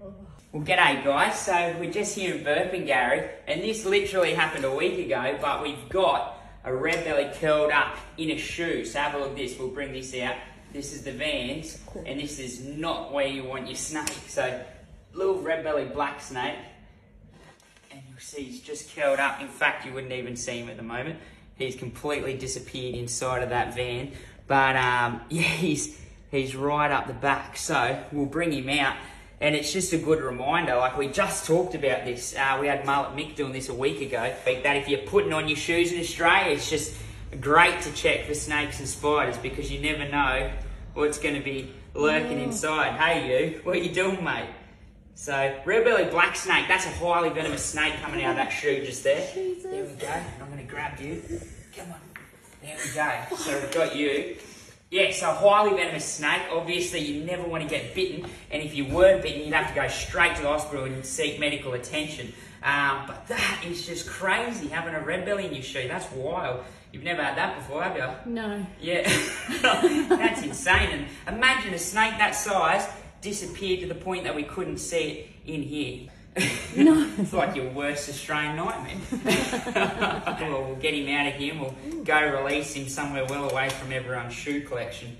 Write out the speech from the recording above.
Well, g'day guys. So we're just here in Burpengary, and this literally happened a week ago, but we've got a red belly curled up in a shoe. So have a look at this. We'll bring this out. This is the Vans, and this is not where you want your snake. So little red belly black snake, and you'll see he's just curled up. In fact, you wouldn't even see him at the moment. He's completely disappeared inside of that van. But um, yeah, he's he's right up the back. So we'll bring him out. And it's just a good reminder, like we just talked about this. Uh, we had Mullet Mick doing this a week ago. That if you're putting on your shoes in Australia, it's just great to check for snakes and spiders because you never know what's going to be lurking Yeah. inside. Hey, you, what are you doing, mate? So, red belly black snake, that's a highly venomous snake coming out of that shoe just there. Jesus. There we go. I'm going to grab you. Come on. There we go. So, we've got you. Yeah, so highly venomous snake. Obviously, you never want to get bitten, and if you were bitten, you'd have to go straight to the hospital and seek medical attention. Um, but that is just crazy having a red belly in your shoe. That's wild. You've never had that before, have you? No. Yeah, that's insane. And imagine a snake that size disappeared to the point that we couldn't see it in here. No. it's like your worst Australian nightmare. well, we'll get him out of here and we'll go release him somewhere well away from everyone's shoe collection.